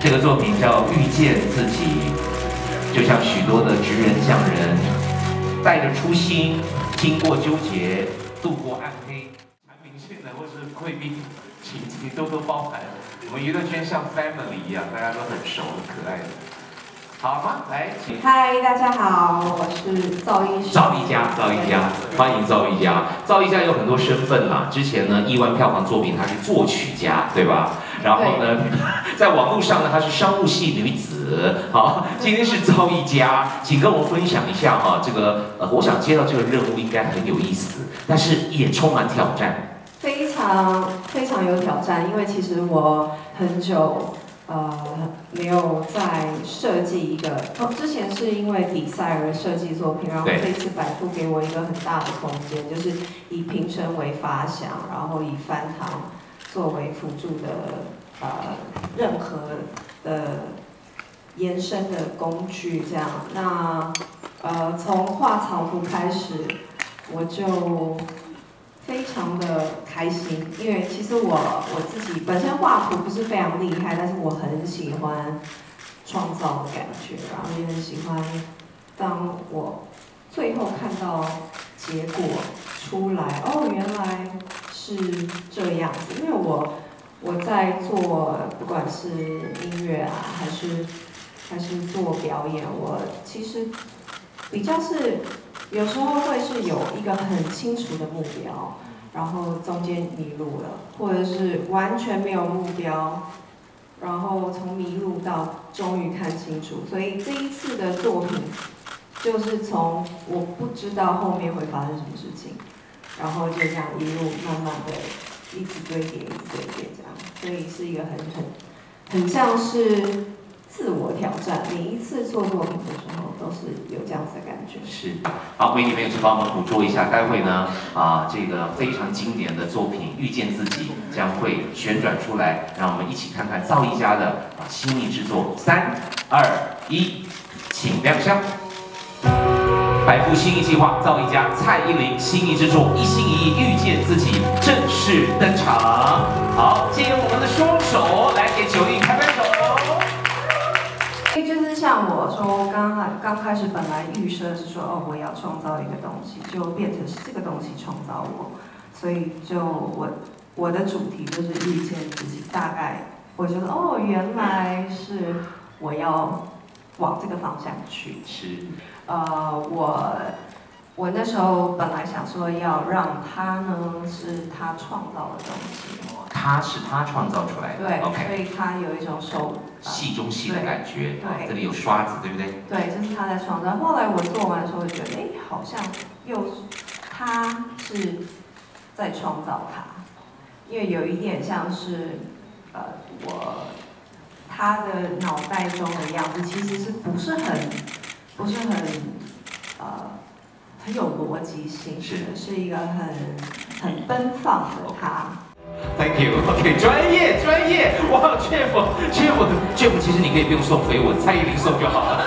这个作品叫《遇见自己》，就像许多的职人匠人，带着初心，经过纠结，度过暗黑。产品线的或是贵宾，请请多多包涵。我们娱乐圈像 family 一样，大家都很熟、很可爱的。好吗？来，请。嗨，大家好，我是赵一赵一佳，赵一佳，欢迎赵一佳。赵一佳有很多身份啦，之前呢，亿万票房作品她是作曲家，对吧？然后呢，在网络上呢，她是商务系女子。好，今天是赵一佳，请跟我们分享一下哈，这个呃，我想接到这个任务应该很有意思，但是也充满挑战。非常非常有挑战，因为其实我很久。呃，没有在设计一个，之前是因为比赛而设计作品，然后这次百富给我一个很大的空间，就是以平声为发想，然后以翻糖作为辅助的呃任何的延伸的工具，这样。那呃从画草图开始，我就。非常的开心，因为其实我我自己本身画图不是非常厉害，但是我很喜欢创造的感觉，然后也很喜欢当我最后看到结果出来，哦，原来是这个样子。因为我我在做不管是音乐啊，还是还是做表演，我其实比较是。有时候会是有一个很清楚的目标，然后中间迷路了，或者是完全没有目标，然后从迷路到终于看清楚。所以这一次的作品，就是从我不知道后面会发生什么事情，然后就这样一路慢慢的，一直堆叠，一直堆叠这样，所以是一个很很很像是。自我挑战，每一次做作品的时候都是有这样子的感觉。是，好，美女朋友去帮我们捕捉一下，待会呢，啊，这个非常经典的作品《遇见自己》将会旋转出来，让我们一起看看赵一家的啊新意之作。三、二、一，请亮相。百富新意计划，赵一家、蔡依林新意之作《一心一意遇见自己》正式登场。刚开始本来预设是说，哦，我要创造一个东西，就变成是这个东西创造我，所以就我我的主题就是遇见自己。大概我觉得，哦，原来是我要往这个方向去。是。呃，我我那时候本来想说要让他呢是他创造的东西。他是他创造出来的，对，OK，所以他有一种手戏中戏的感觉，对，这里有刷子，对不对？对，这是他在创造。后来我做完的时候，觉得，哎，好像又他是在创造他，因为有一点像是，呃，我他的脑袋中的样子，其实是不是很，不是很，呃，很有逻辑性，是，是一个很很奔放的他。Thank you. OK，专业专业，哇，Jeff，Jeff，Jeff，其实你可以不用送给我，蔡依林送就好了。